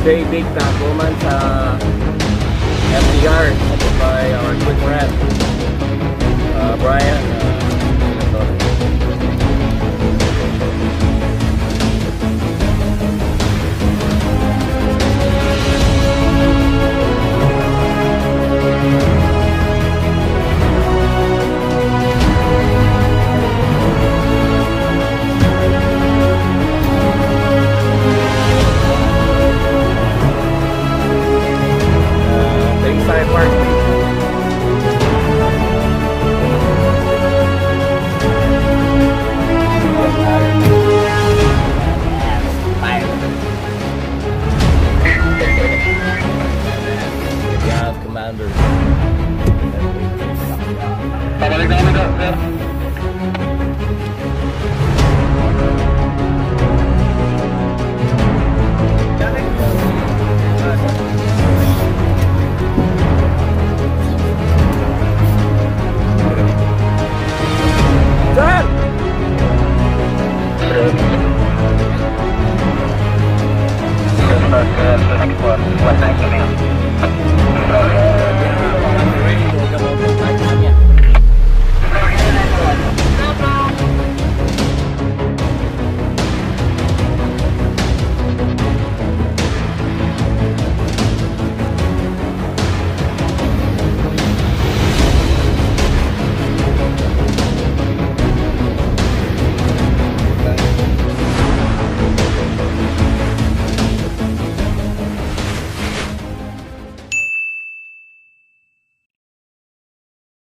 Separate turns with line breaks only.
like to say big compliment sa FDR by our good friend uh, Brian. Uh,